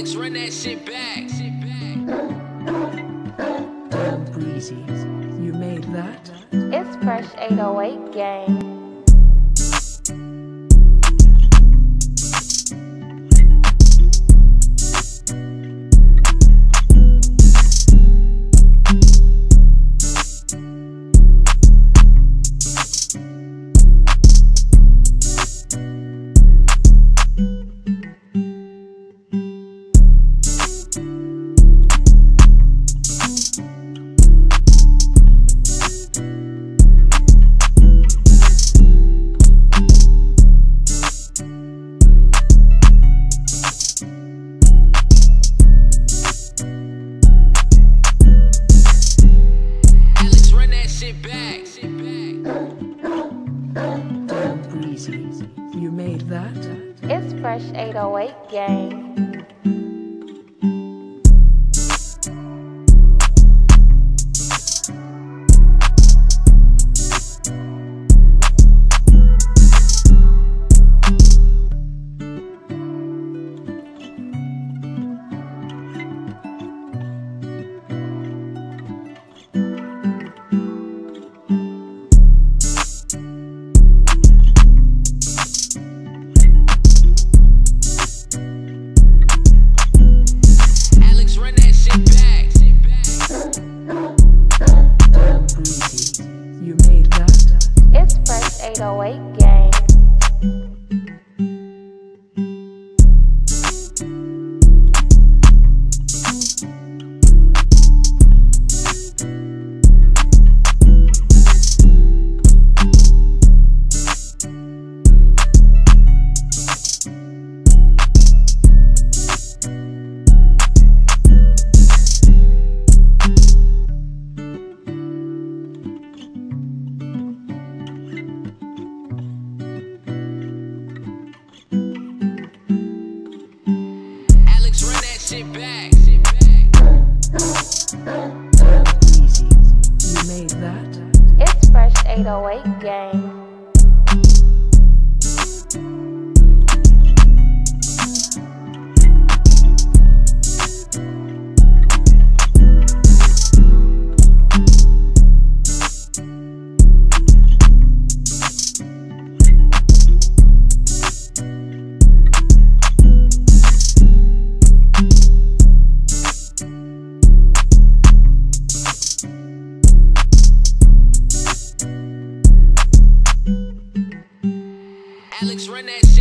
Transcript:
Alex, run that shit back. Damn breezy. You made that? It's Fresh 808 gang. Breezy. You made that? It's Fresh 808 gang. awake boy gang. run that shit.